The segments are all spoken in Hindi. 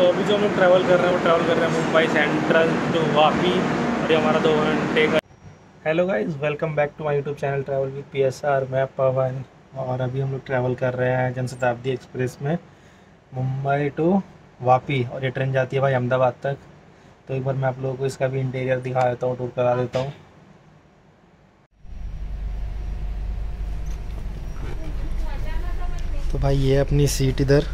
तो अभी जो हम लोग ट्रैवल कर रहे हैं, वो ट्रैवल कर रहे हैं मुंबई सेंट्रल टू वापी और ये हमारा दो घंटे का hello guys welcome back to my YouTube channel travel with P S R मैं पवन और अभी हम लोग ट्रैवल कर रहे हैं जनशताब्दी एक्सप्रेस में मुंबई टू वापी और ये ट्रेन जाती है भाई अहमदाबाद तक। तो एक बार मैं आप लोगों को इसका भी इंटीरियर दिखा देता हूँ टूर करा देता हूँ। तो भाई ये अपनी सीट इधर।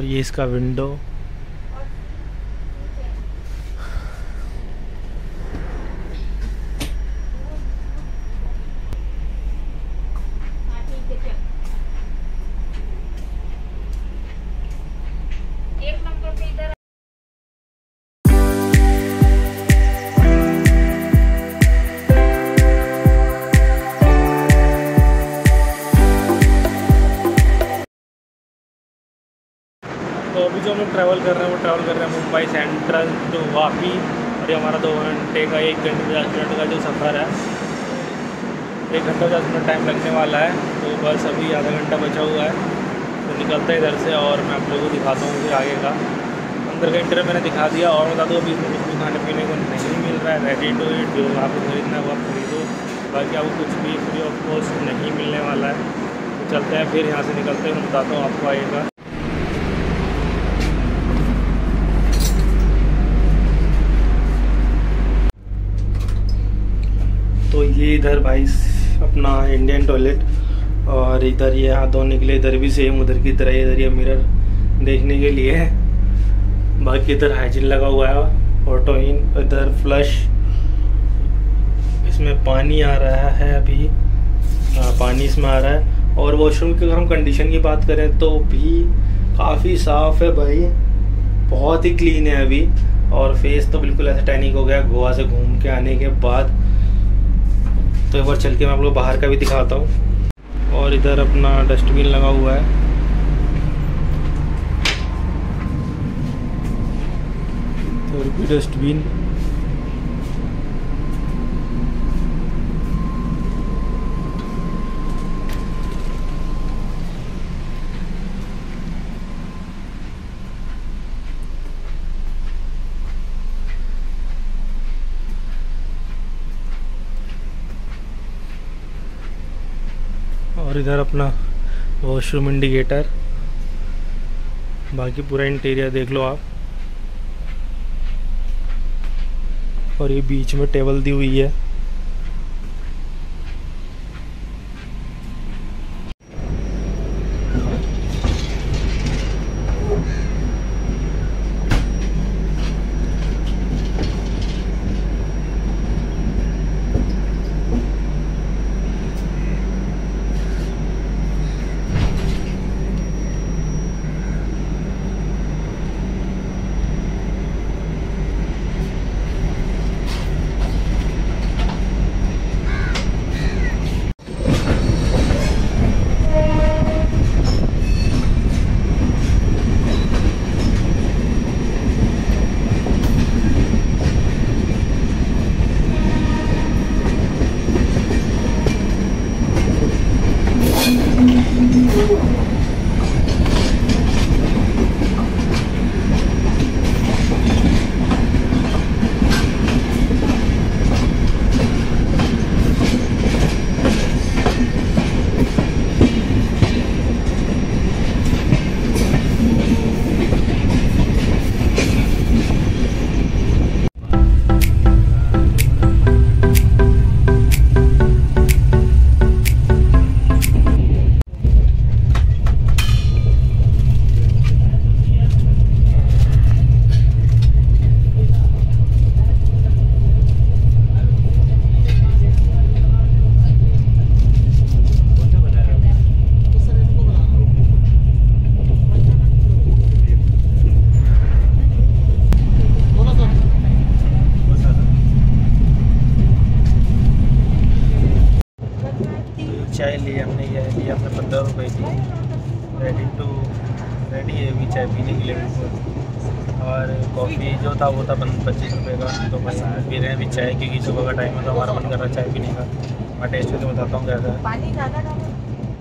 और ये इसका विंडो अभी जो हम लोग ट्रैवल कर रहे हैं, वो ट्रैवल कर रहे हैं मुंबई सेंट्रल टू वापी, और ये हमारा दो घंटे का, एक घंटे पचास मिनट का जो सफ़र है। एक घंटा पचास मिनट टाइम लगने वाला है तो बस अभी आधा घंटा बचा हुआ है। तो निकलता है इधर से और मैं आप लोगों को दिखाता हूँ फिर आगे का। अंदर का इंटरव्यू मैंने दिखा दिया, और बता दूँ अभी इसमें कुछ भी खाने पीने को नहीं मिल रहा है। रेडी टू इट जो आपको खरीदना है, वो आप खरीदो। बाकी आपको कुछ भी फ्री ऑफ़ कॉस्ट नहीं मिलने वाला है। तो चलते हैं, फिर यहाँ से निकलते हैं। बताता हूँ आपको आएगा तो ये इधर भाई अपना इंडियन टॉयलेट और इधर ये हाथ धोने के लिए इधर भी सेम उधर की तरह इधर ये मिरर देखने के लिए है। बाकी इधर हाइजीन लगा हुआ है ऑटो इन इधर फ्लश इसमें पानी आ रहा है अभी। हाँ पानी इसमें आ रहा है। और वॉशरूम की अगर हम कंडीशन की बात करें तो भी काफ़ी साफ़ है भाई। बहुत ही क्लीन है अभी। और फेस तो बिल्कुल ऐसे टैनिक हो गया, गोवा से घूम के आने के बाद। तो एक बार चल के मैं आप लोग बाहर का भी दिखाता हूँ। और इधर अपना डस्टबिन लगा हुआ है। भी डस्टबिन। और इधर अपना वॉशरूम इंडिकेटर बाकी पूरा इंटीरियर देख लो आप। और ये बीच में टेबल दी हुई है। और कॉफ़ी जो था वो था पच्चीस रुपये का। तो बस पी रहे हैं अभी चाय क्योंकि सुबह का टाइम है तो हमारा मन कर रहा है चाय पीने का। मैं टेस्ट करके बताता हूँ कैसा है। पानी ज़्यादा डालो।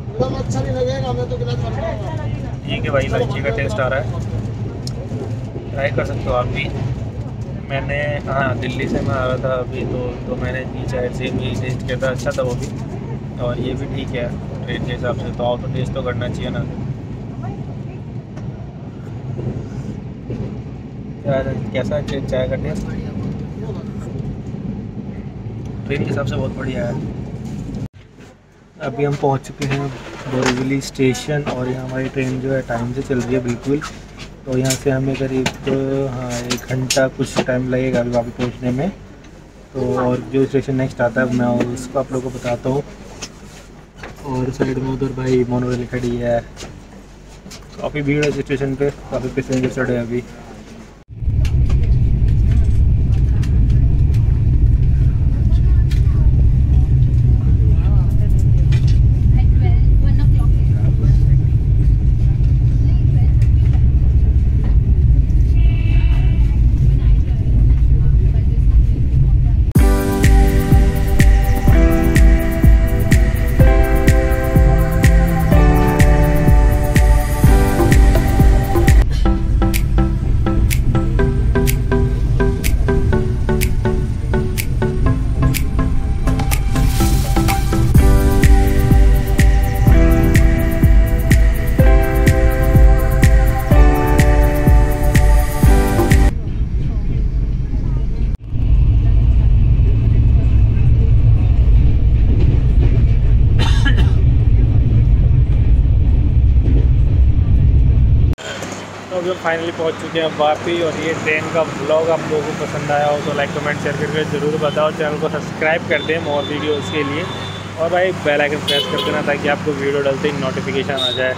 एकदम अच्छा नहीं लगेगा हमें तो गिलास भर के ये कि भाई इलायची का टेस्ट आ रहा है। ट्राई कर सकते हो आप भी। मैंने हाँ दिल्ली से मैं आ रहा था अभी तो तो मैंने जी चाय से भी टेस्ट किया था। अच्छा था वो भी। और ये भी ठीक है ट्रेन के हिसाब से तो आओ तो टेस्ट तो करना चाहिए ना। क्या कैसा चाय का टेस्ट ट्रेन के हिसाब से बहुत बढ़िया है। अभी हम पहुँच चुके हैं बोरीवली स्टेशन और यहाँ हमारी ट्रेन जो है टाइम से चल रही है बिल्कुल। तो यहाँ से हमें करीब हाँ एक घंटा कुछ टाइम लगेगा अभी वापस पहुँचने में। तो और जो स्टेशन नेक्स्ट आता है, मैं उसको आप लोगों को बताता हूँ। और साइड में उधर भाई मोनोरेल खड़ी है। काफ़ी भीड़ है स्टेशन पे, काफ़ी पैसेंजर चढ़े अभी। फाइनली पहुँच चुके हैं वापी और ये ट्रेन का ब्लॉग आप लोगों को पसंद आया हो तो लाइक कमेंट शेयर करके ज़रूर बताओ। चैनल को सब्सक्राइब कर दें और वीडियोज़ के लिए। और भाई बेल आइकन प्रेस कर देना ताकि आपको वीडियो डालते ही नोटिफिकेशन आ जाए।